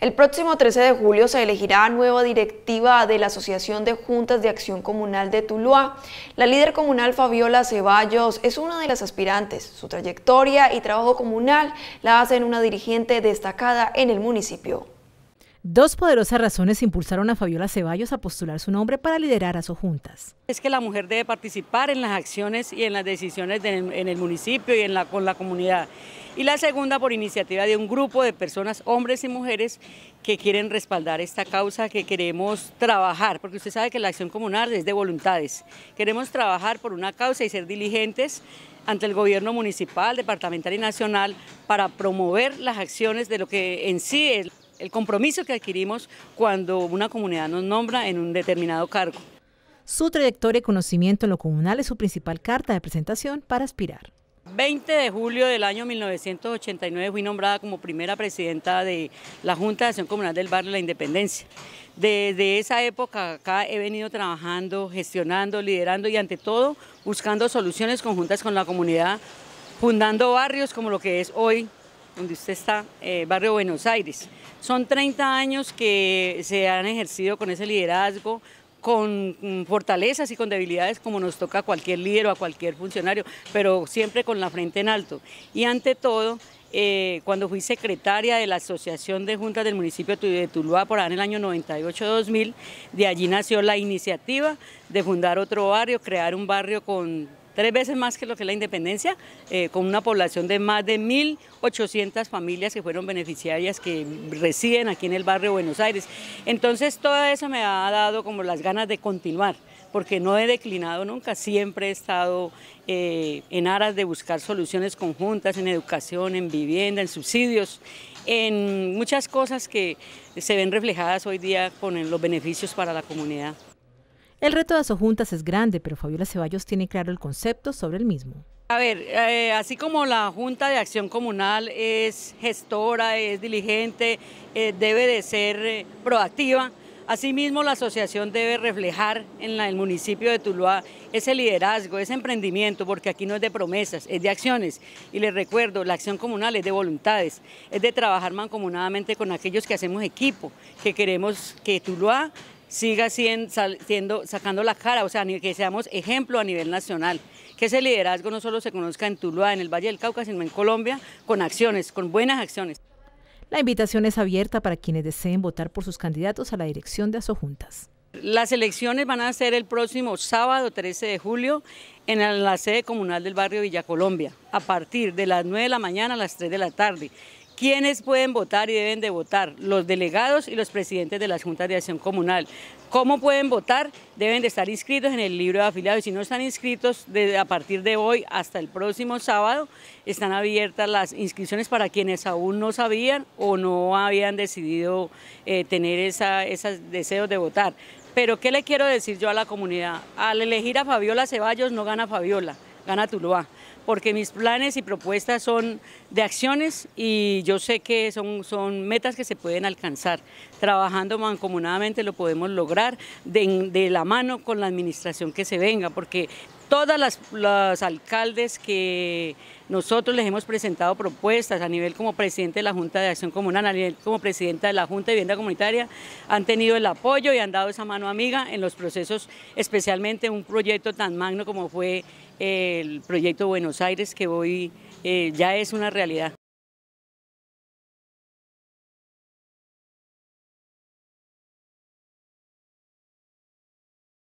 El próximo 13 de julio se elegirá nueva directiva de la Asociación de Juntas de Acción Comunal de Tuluá. La líder comunal Fabiola Ceballos es una de las aspirantes. Su trayectoria y trabajo comunal la hacen una dirigente destacada en el municipio. Dos poderosas razones impulsaron a Fabiola Ceballos a postular su nombre para liderar a juntas. Es que la mujer debe participar en las acciones y en las decisiones en el municipio y en la, con la comunidad y la segunda por iniciativa de un grupo de personas, hombres y mujeres, que quieren respaldar esta causa, que queremos trabajar, porque usted sabe que la acción comunal es de voluntades. Queremos trabajar por una causa y ser diligentes ante el gobierno municipal, departamental y nacional para promover las acciones de lo que en sí es el compromiso que adquirimos cuando una comunidad nos nombra en un determinado cargo. Su trayectoria y conocimiento en lo comunal es su principal carta de presentación para aspirar. 20 de julio del año 1989 fui nombrada como primera presidenta de la Junta de Acción Comunal del Barrio La Independencia. Desde esa época acá he venido trabajando, gestionando, liderando y ante todo buscando soluciones conjuntas con la comunidad, fundando barrios como lo que es hoy, donde usted está, eh, Barrio Buenos Aires. Son 30 años que se han ejercido con ese liderazgo, con mm, fortalezas y con debilidades como nos toca a cualquier líder o a cualquier funcionario, pero siempre con la frente en alto. Y ante todo, eh, cuando fui secretaria de la Asociación de Juntas del municipio de Tuluá por en el año 98-2000, de allí nació la iniciativa de fundar otro barrio, crear un barrio con tres veces más que lo que es la independencia, eh, con una población de más de 1.800 familias que fueron beneficiarias que residen aquí en el barrio Buenos Aires. Entonces todo eso me ha dado como las ganas de continuar porque no he declinado nunca, siempre he estado eh, en aras de buscar soluciones conjuntas en educación, en vivienda, en subsidios, en muchas cosas que se ven reflejadas hoy día con los beneficios para la comunidad. El reto de Juntas es grande, pero Fabiola Ceballos tiene claro el concepto sobre el mismo. A ver, eh, así como la Junta de Acción Comunal es gestora, es diligente, eh, debe de ser eh, proactiva, asimismo la asociación debe reflejar en el municipio de Tuluá ese liderazgo, ese emprendimiento, porque aquí no es de promesas, es de acciones. Y les recuerdo, la acción comunal es de voluntades, es de trabajar mancomunadamente con aquellos que hacemos equipo, que queremos que Tuluá siga siendo, sacando la cara, o sea, que seamos ejemplo a nivel nacional, que ese liderazgo no solo se conozca en Tuluá, en el Valle del Cauca, sino en Colombia, con acciones, con buenas acciones. La invitación es abierta para quienes deseen votar por sus candidatos a la dirección de Asojuntas. Las elecciones van a ser el próximo sábado 13 de julio en la sede comunal del barrio Villa Colombia, a partir de las 9 de la mañana a las 3 de la tarde. ¿Quiénes pueden votar y deben de votar? Los delegados y los presidentes de las juntas de acción comunal. ¿Cómo pueden votar? Deben de estar inscritos en el libro de afiliados y si no están inscritos, a partir de hoy hasta el próximo sábado están abiertas las inscripciones para quienes aún no sabían o no habían decidido eh, tener esos deseos de votar. Pero ¿qué le quiero decir yo a la comunidad? Al elegir a Fabiola Ceballos no gana Fabiola, gana Tuluá porque mis planes y propuestas son de acciones y yo sé que son, son metas que se pueden alcanzar. Trabajando mancomunadamente lo podemos lograr de, la mano con la administración que se venga, porque todas las, alcaldes que nosotros les hemos presentado propuestas a nivel como presidente de la Junta de Acción Comunal, a nivel como presidenta de la Junta de Vivienda Comunitaria, han tenido el apoyo y han dado esa mano amiga en los procesos, especialmente un proyecto tan magno como fue el proyecto Buenos Aires, que hoy eh, ya es una realidad.